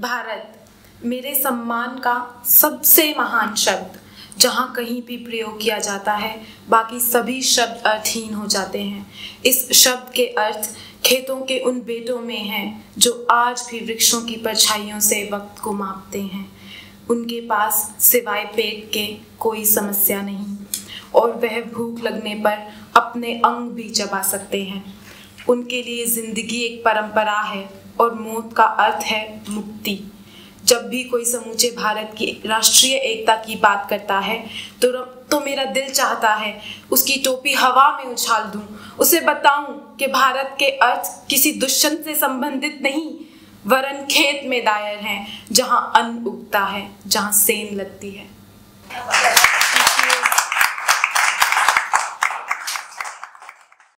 भारत मेरे सम्मान का सबसे महान शब्द, जहाँ कहीं भी प्रयोग किया जाता है, बाकी सभी शब्द अर्थहीन हो जाते हैं। इस शब्द के अर्थ खेतों के उन बेटों में हैं, जो आज भी वृक्षों की परछाइयों से वक्त को मापते हैं। उनके पास सिवाय पेट के कोई समस्या नहीं, और वह भूख लगने पर अपने अंग भी चबा सकते हैं। उनके लिए ज़िंदगी एक परंपरा है और मौत का अर्थ है मुक्ति। जब भी कोई समूचे भारत की राष्ट्रीय एकता की बात करता है तो तो मेरा दिल चाहता है उसकी टोपी हवा में उछाल दूँ। उसे बताऊँ कि भारत के अर्थ किसी दुष्यंत से संबंधित नहीं, वरन खेत में दायर हैं, जहाँ अन्न उगता है, जहाँ सेन लगती है।